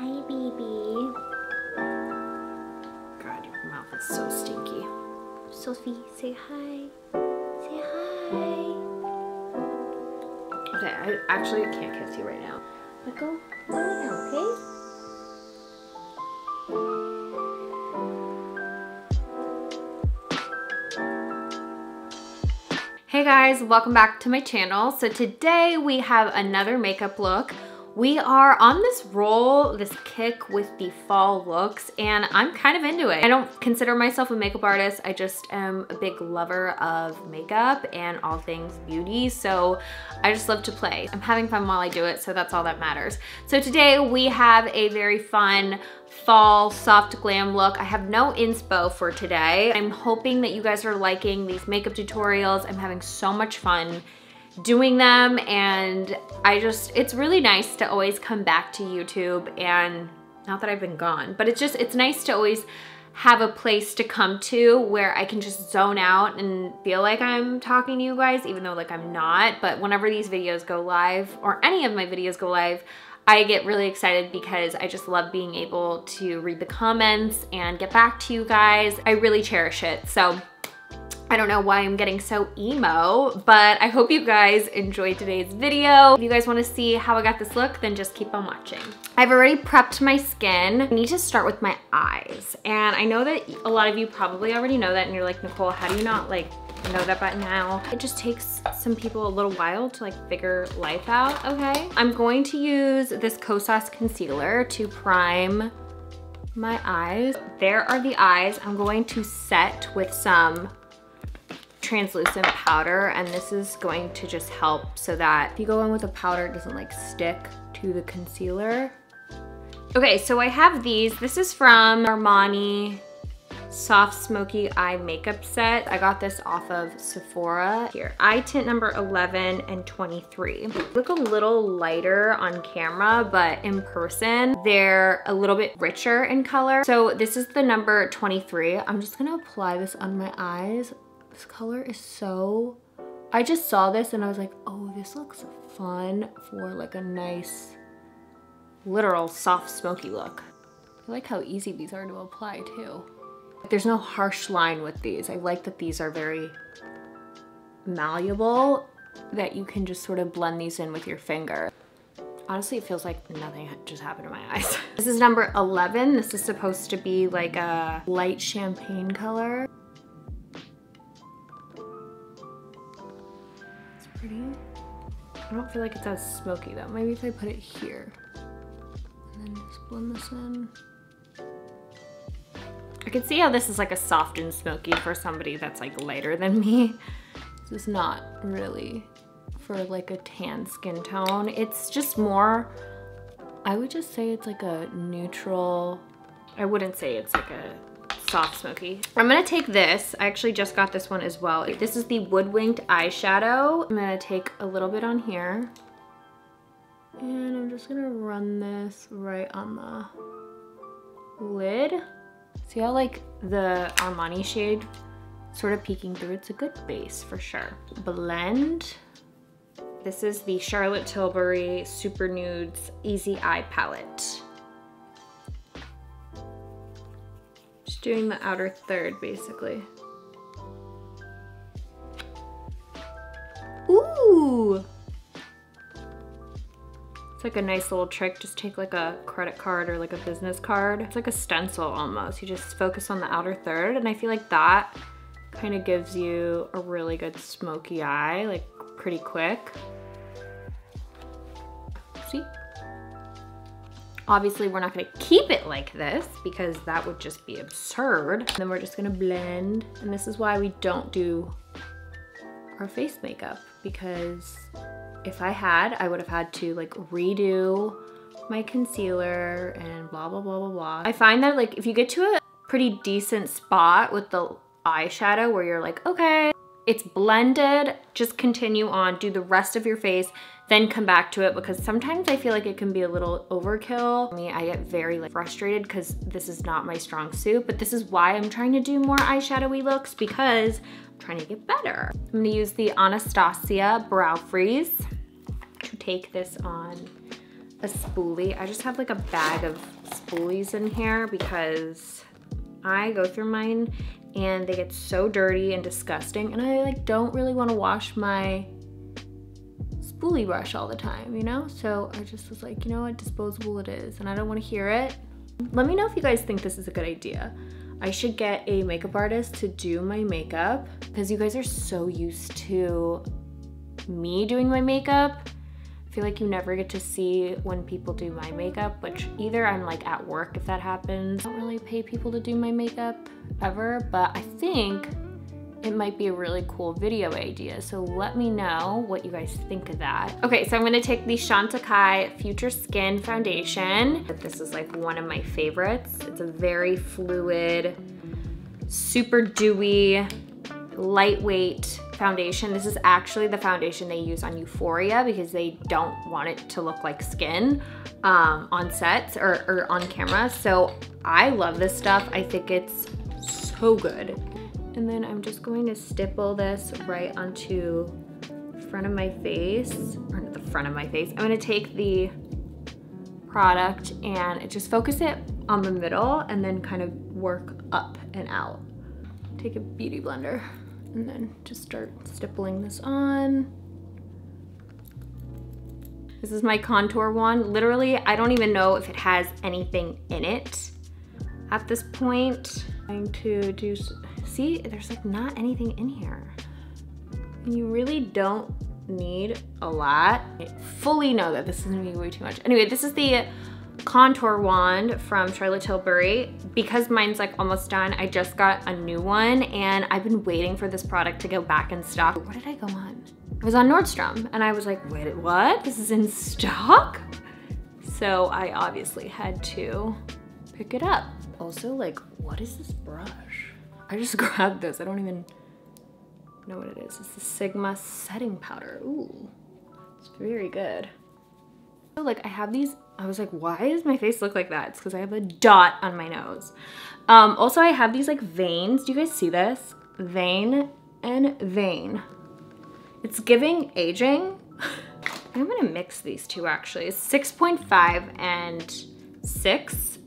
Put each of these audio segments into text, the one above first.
Hi, baby. God, your mouth is so stinky. Sophie, say hi. Say hi. Okay, I actually can't kiss you right now. But go, go now, okay? Hey guys, welcome back to my channel. So today we have another makeup look. We are on this roll, this kick with the fall looks, and I'm kind of into it. I don't consider myself a makeup artist. I just am a big lover of makeup and all things beauty, so I just love to play. I'm having fun while I do it, so that's all that matters. So today we have a very fun fall soft glam look. I have no inspo for today. I'm hoping that you guys are liking these makeup tutorials. I'm having so much fun doing them and I just, it's really nice to always come back to YouTube and not that I've been gone, but it's just, it's nice to always have a place to come to where I can just zone out and feel like I'm talking to you guys, even though like I'm not. But whenever these videos go live or any of my videos go live, I get really excited because I just love being able to read the comments and get back to you guys. I really cherish it. So I don't know why I'm getting so emo, but I hope you guys enjoyed today's video. If you guys wanna see how I got this look, then just keep on watching. I've already prepped my skin. I need to start with my eyes. And I know that a lot of you probably already know that and you're like, Nicole, how do you not like know that by now. It just takes some people a little while to like figure life out, okay? I'm going to use this Kosas concealer to prime my eyes. There are the eyes. I'm going to set with some translucent powder and this is going to just help so that if you go in with a powder, it doesn't like stick to the concealer. Okay, so I have these. This is from Armani Soft Smoky Eye Makeup Set. I got this off of Sephora. Here, eye tint number 11 and 23. Look a little lighter on camera, but in person, they're a little bit richer in color. So this is the number 23. I'm just gonna apply this on my eyes this color is so, I just saw this and I was like, oh, this looks fun for like a nice, literal soft smoky look. I like how easy these are to apply too. There's no harsh line with these. I like that these are very malleable, that you can just sort of blend these in with your finger. Honestly, it feels like nothing just happened to my eyes. this is number 11. This is supposed to be like a light champagne color. Don't feel like it's as smoky though. Maybe if I put it here and then just blend this in. I can see how this is like a soft and smoky for somebody that's like lighter than me. This is not really for like a tan skin tone. It's just more, I would just say it's like a neutral, I wouldn't say it's like a soft smoky. I'm gonna take this. I actually just got this one as well. This is the Woodwinked eyeshadow. I'm gonna take a little bit on here. And I'm just gonna run this right on the lid. See how like the Armani shade sort of peeking through? It's a good base for sure. Blend. This is the Charlotte Tilbury Super Nudes Easy Eye Palette. Just doing the outer third, basically. Ooh! It's like a nice little trick. Just take like a credit card or like a business card. It's like a stencil almost. You just focus on the outer third and I feel like that kind of gives you a really good smoky eye, like pretty quick. See? Obviously, we're not gonna keep it like this because that would just be absurd. And then we're just gonna blend. And this is why we don't do our face makeup because if I had, I would have had to like redo my concealer and blah, blah, blah, blah, blah. I find that like if you get to a pretty decent spot with the eyeshadow where you're like, okay, it's blended, just continue on, do the rest of your face, then come back to it because sometimes I feel like it can be a little overkill. Mean, I get very like frustrated because this is not my strong suit, but this is why I'm trying to do more eyeshadowy looks because I'm trying to get better. I'm gonna use the Anastasia Brow Freeze to take this on a spoolie. I just have like a bag of spoolies in here because I go through mine and they get so dirty and disgusting and I like don't really want to wash my spoolie brush all the time, you know? So I just was like, you know what, disposable it is and I don't want to hear it. Let me know if you guys think this is a good idea. I should get a makeup artist to do my makeup because you guys are so used to me doing my makeup. I feel like you never get to see when people do my makeup, which either I'm like at work if that happens. I don't really pay people to do my makeup ever, but I think it might be a really cool video idea. So let me know what you guys think of that. Okay, so I'm gonna take the Chantecaille Future Skin Foundation. This is like one of my favorites. It's a very fluid, super dewy, lightweight foundation. This is actually the foundation they use on Euphoria because they don't want it to look like skin um, on sets or, or on camera. So I love this stuff. I think it's so good. And then I'm just going to stipple this right onto front of my face, or the front of my face. I'm gonna take the product and just focus it on the middle and then kind of work up and out. Take a beauty blender and then just start stippling this on. This is my contour wand. Literally, I don't even know if it has anything in it at this point. I'm going to do see, there's like not anything in here. You really don't need a lot. I fully know that this is gonna be way too much. Anyway, this is the contour wand from Charlotte Tilbury. Because mine's like almost done, I just got a new one and I've been waiting for this product to go back in stock. Where did I go on? I was on Nordstrom and I was like, wait, what? This is in stock? So I obviously had to pick it up. Also, like, what is this brush? I just grabbed this. I don't even know what it is. It's the Sigma setting powder. Ooh, it's very good. So like I have these, I was like, why does my face look like that? It's because I have a dot on my nose. Um, also, I have these like veins. Do you guys see this? Vein and vein. It's giving aging. I'm gonna mix these two actually. It's 6.5 and 6.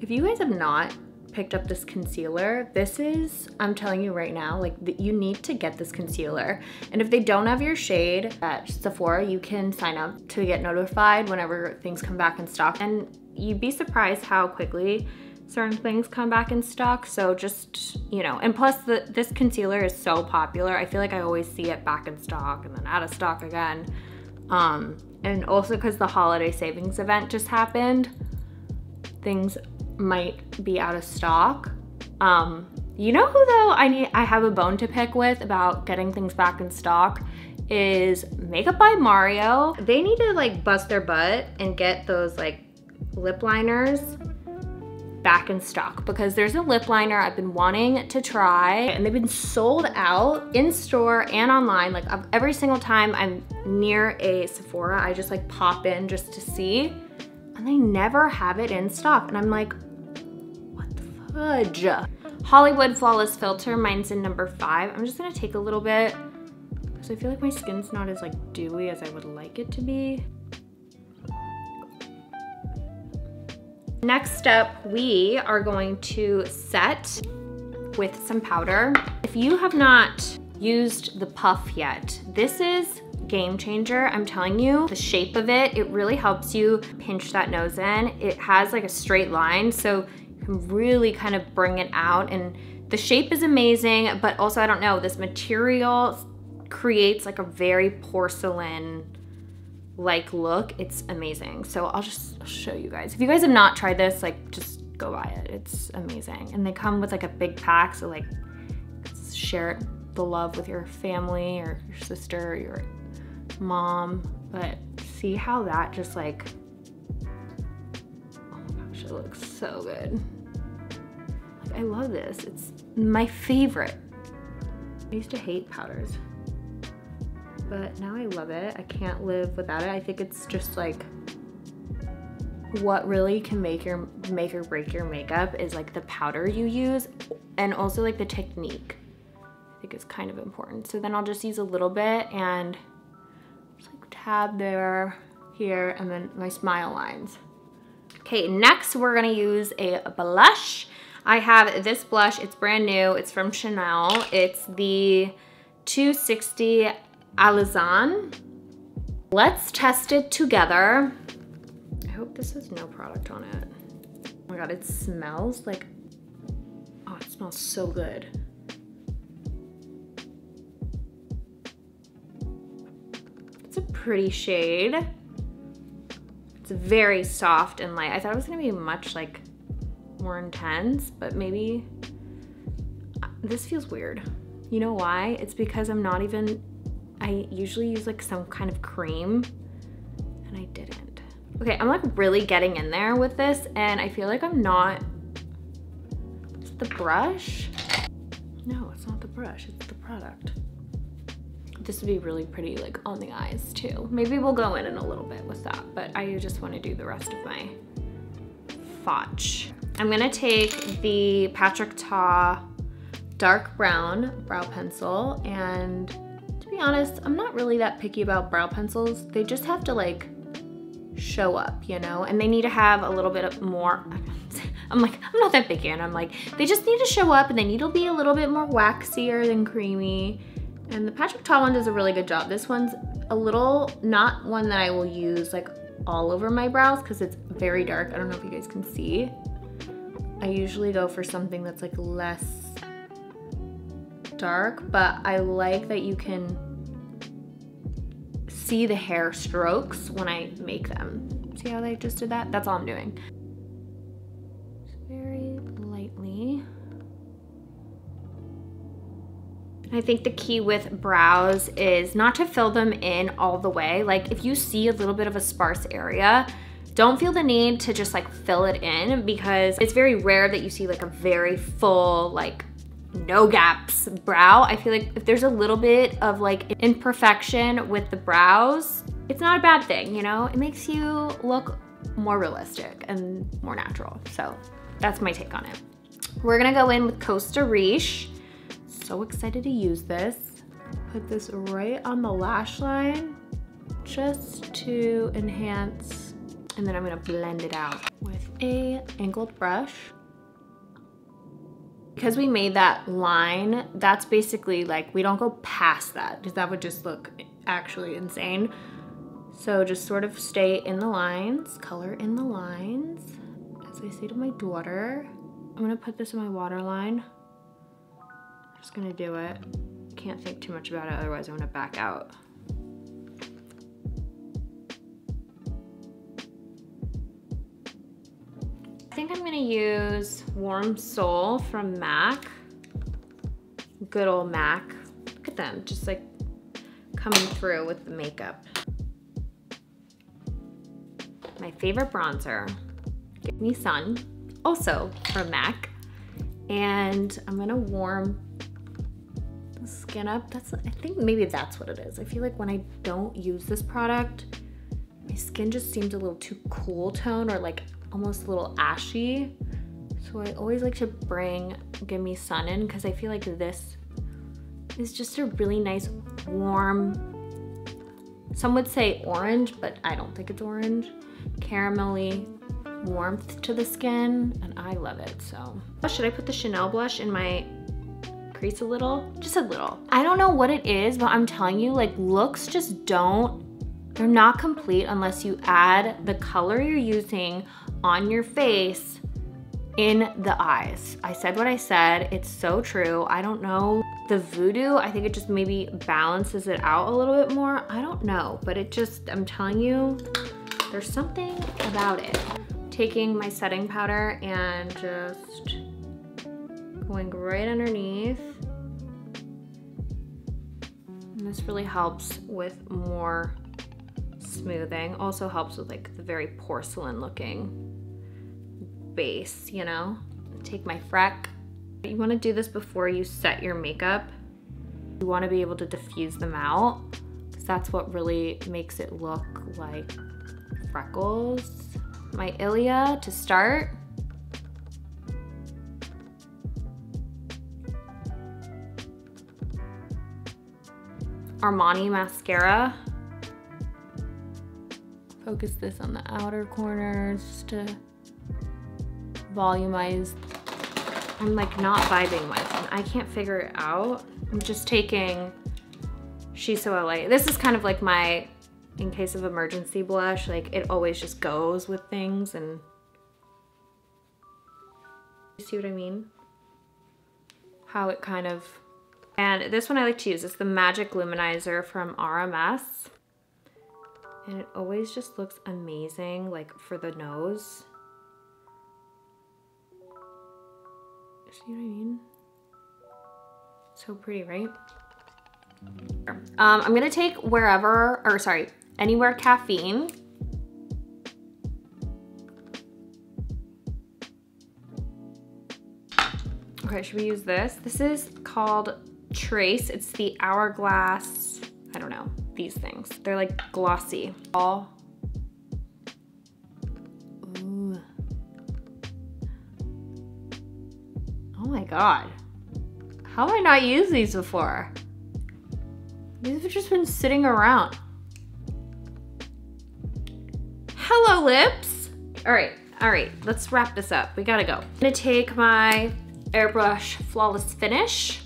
If you guys have not picked up this concealer. This is, I'm telling you right now, like you need to get this concealer. And if they don't have your shade at Sephora, you can sign up to get notified whenever things come back in stock. And you'd be surprised how quickly certain things come back in stock. So just, you know, and plus the, this concealer is so popular. I feel like I always see it back in stock and then out of stock again. Um, and also because the holiday savings event just happened, things might be out of stock. Um, you know who though I need I have a bone to pick with about getting things back in stock is Makeup by Mario. They need to like bust their butt and get those like lip liners back in stock because there's a lip liner I've been wanting to try and they've been sold out in store and online. Like every single time I'm near a Sephora, I just like pop in just to see and they never have it in stock. And I'm like, fudge? Hollywood Flawless Filter, mine's in number five. I'm just gonna take a little bit because I feel like my skin's not as like dewy as I would like it to be. Next up, we are going to set with some powder. If you have not used the puff yet, this is game changer. I'm telling you, the shape of it, it really helps you pinch that nose in. It has like a straight line, so really kind of bring it out. And the shape is amazing, but also, I don't know, this material creates like a very porcelain like look. It's amazing. So I'll just show you guys. If you guys have not tried this, like just go buy it. It's amazing. And they come with like a big pack, so like share the love with your family or your sister or your mom, but see how that just like, gosh, it looks so good. Like, I love this. It's my favorite. I used to hate powders, but now I love it. I can't live without it. I think it's just like what really can make your make or break your makeup is like the powder you use and also like the technique. I think it's kind of important. So then I'll just use a little bit and just like tab there. here and then my smile lines. Okay, next we're gonna use a blush. I have this blush, it's brand new, it's from Chanel. It's the 260 Alazane. Let's test it together. I hope this has no product on it. Oh my God, it smells like, oh, it smells so good. It's a pretty shade. It's very soft and light. I thought it was gonna be much like more intense, but maybe uh, this feels weird. You know why? It's because I'm not even, I usually use like some kind of cream and I didn't. Okay, I'm like really getting in there with this and I feel like I'm not, is it the brush? No, it's not the brush, it's the product. This would be really pretty like on the eyes too. Maybe we'll go in in a little bit with that, but I just wanna do the rest of my Fotch. I'm gonna take the Patrick Ta dark brown brow pencil and to be honest, I'm not really that picky about brow pencils. They just have to like show up, you know? And they need to have a little bit of more, I'm like, I'm not that picky and I'm like, they just need to show up and they need to be a little bit more waxier than creamy. And the Patrick Ta one does a really good job. This one's a little, not one that I will use like all over my brows because it's very dark. I don't know if you guys can see. I usually go for something that's like less dark, but I like that you can see the hair strokes when I make them. See how they just did that? That's all I'm doing. Just very lightly. I think the key with brows is not to fill them in all the way. Like if you see a little bit of a sparse area, don't feel the need to just like fill it in because it's very rare that you see like a very full, like no gaps brow. I feel like if there's a little bit of like imperfection with the brows, it's not a bad thing, you know? It makes you look more realistic and more natural. So that's my take on it. We're gonna go in with Costa Riche so excited to use this. Put this right on the lash line just to enhance and then I'm gonna blend it out with a angled brush. Because we made that line, that's basically like, we don't go past that because that would just look actually insane. So just sort of stay in the lines, color in the lines. As I say to my daughter, I'm gonna put this in my waterline just gonna do it. Can't think too much about it, otherwise I'm gonna back out. I think I'm gonna use Warm Soul from MAC. Good old MAC. Look at them, just like coming through with the makeup. My favorite bronzer, Give Me Sun, also from MAC. And I'm gonna warm skin up. That's, I think maybe that's what it is. I feel like when I don't use this product, my skin just seems a little too cool tone or like almost a little ashy. So I always like to bring Give Me Sun in because I feel like this is just a really nice warm, some would say orange, but I don't think it's orange, caramelly warmth to the skin and I love it, so. Should I put the Chanel blush in my crease a little, just a little. I don't know what it is, but I'm telling you, like looks just don't, they're not complete unless you add the color you're using on your face in the eyes. I said what I said, it's so true. I don't know, the voodoo, I think it just maybe balances it out a little bit more. I don't know, but it just, I'm telling you, there's something about it. Taking my setting powder and just going right underneath. This really helps with more smoothing. Also helps with like the very porcelain looking base, you know? Take my freck. You wanna do this before you set your makeup. You wanna be able to diffuse them out because that's what really makes it look like freckles. My Ilia to start. Armani mascara Focus this on the outer corners just to volumize. I'm like not vibing with I can't figure it out. I'm just taking She's So LA. This is kind of like my, in case of emergency blush, like it always just goes with things and you see what I mean? How it kind of, and this one I like to use. It's the Magic Luminizer from RMS. And it always just looks amazing, like for the nose. See what I mean? So pretty, right? Um, I'm gonna take wherever, or sorry, anywhere caffeine. Okay, should we use this? This is called Trace. It's the Hourglass, I don't know, these things. They're like glossy. All. Ooh. Oh my God. How have I not used these before? These have just been sitting around. Hello, lips. All right, all right, let's wrap this up. We gotta go. I'm gonna take my Airbrush Flawless Finish.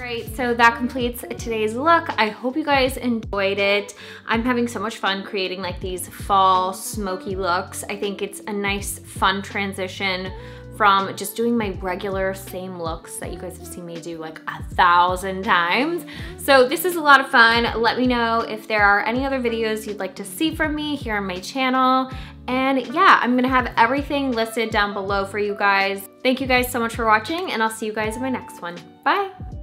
Right, so that completes today's look. I hope you guys enjoyed it. I'm having so much fun creating like these fall smoky looks. I think it's a nice, fun transition from just doing my regular same looks that you guys have seen me do like a thousand times. So this is a lot of fun. Let me know if there are any other videos you'd like to see from me here on my channel. And yeah, I'm gonna have everything listed down below for you guys. Thank you guys so much for watching and I'll see you guys in my next one. Bye.